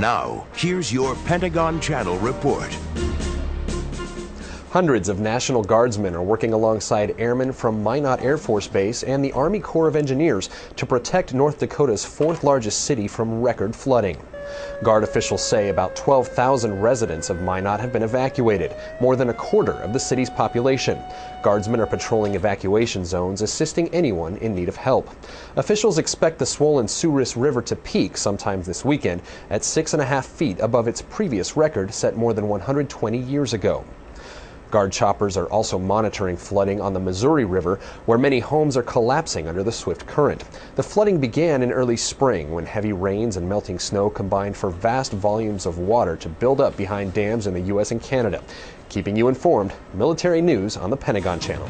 Now, here's your Pentagon Channel report. Hundreds of National Guardsmen are working alongside airmen from Minot Air Force Base and the Army Corps of Engineers to protect North Dakota's fourth largest city from record flooding. Guard officials say about 12,000 residents of Minot have been evacuated, more than a quarter of the city's population. Guardsmen are patrolling evacuation zones, assisting anyone in need of help. Officials expect the swollen Souris River to peak sometime this weekend at six and a half feet above its previous record set more than 120 years ago. Guard choppers are also monitoring flooding on the Missouri River, where many homes are collapsing under the swift current. The flooding began in early spring when heavy rains and melting snow combined for vast volumes of water to build up behind dams in the U.S. and Canada. Keeping you informed, military news on the Pentagon Channel.